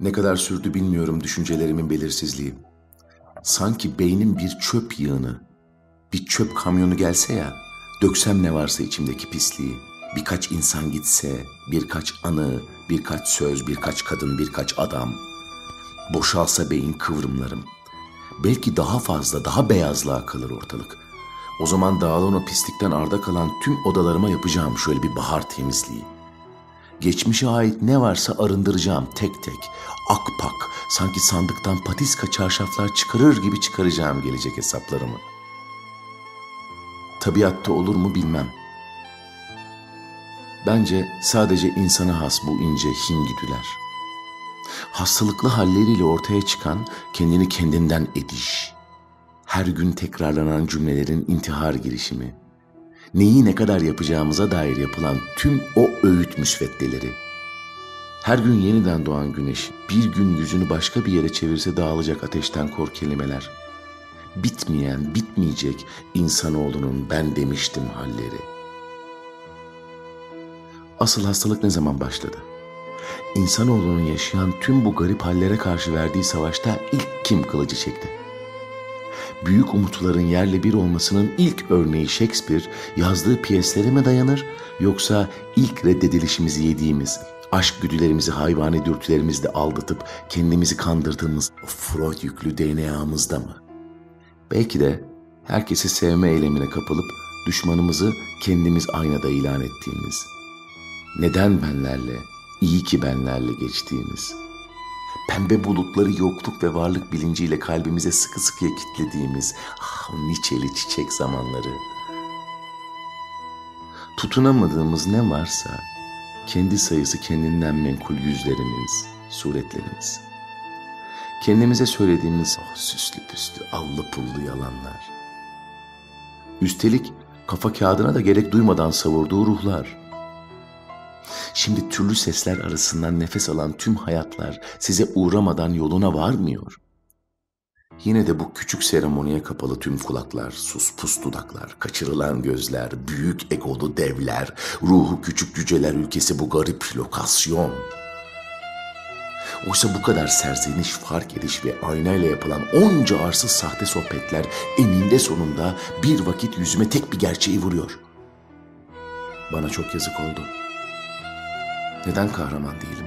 Ne kadar sürdü bilmiyorum düşüncelerimin belirsizliği. Sanki beynim bir çöp yığını, bir çöp kamyonu gelse ya, döksem ne varsa içimdeki pisliği, birkaç insan gitse, birkaç anı, birkaç söz, birkaç kadın, birkaç adam, boşalsa beyin kıvrımlarım. Belki daha fazla, daha beyazlığa kalır ortalık. O zaman dağılan o pislikten arda kalan tüm odalarıma yapacağım şöyle bir bahar temizliği. Geçmişe ait ne varsa arındıracağım tek tek. Akpak, sanki sandıktan patiska çarşaflar çıkarır gibi çıkaracağım gelecek hesaplarımı. Tabiatta olur mu bilmem. Bence sadece insana has bu ince hingidüler. Hastalıklı halleriyle ortaya çıkan kendini kendinden ediş. Her gün tekrarlanan cümlelerin intihar girişimi neyi ne kadar yapacağımıza dair yapılan tüm o öğüt müsveddeleri. Her gün yeniden doğan güneş bir gün yüzünü başka bir yere çevirse dağılacak ateşten kor kelimeler. Bitmeyen, bitmeyecek insanoğlunun ben demiştim halleri. Asıl hastalık ne zaman başladı? İnsanoğlunun yaşayan tüm bu garip hallere karşı verdiği savaşta ilk kim kılıcı çekti? Büyük umutların yerle bir olmasının ilk örneği Shakespeare yazdığı piyeslere mi dayanır yoksa ilk reddedilişimizi yediğimiz, aşk güdülerimizi hayvani dürtülerimizle aldatıp kendimizi kandırdığımız Freud yüklü DNA'mızda mı? Belki de herkesi sevme eylemine kapılıp düşmanımızı kendimiz aynada ilan ettiğimiz, neden benlerle, iyi ki benlerle geçtiğimiz, pembe bulutları yokluk ve varlık bilinciyle kalbimize sıkı sıkıya kitlediğimiz ah, niçeli çiçek zamanları. Tutunamadığımız ne varsa kendi sayısı kendinden menkul yüzlerimiz, suretlerimiz. Kendimize söylediğimiz oh, süslü püslü, allı pullu yalanlar. Üstelik kafa kağıdına da gerek duymadan savurduğu ruhlar. Şimdi türlü sesler arasından nefes alan tüm hayatlar size uğramadan yoluna varmıyor. Yine de bu küçük seremoniye kapalı tüm kulaklar, sus pus dudaklar, kaçırılan gözler, büyük egolu devler, ruhu küçük cüceler ülkesi bu garip lokasyon. Oysa bu kadar serzeniş, fark ediş ve aynayla yapılan onca arsız sahte sohbetler eninde sonunda bir vakit yüzüme tek bir gerçeği vuruyor. Bana çok yazık oldu.'' Neden kahraman değilim?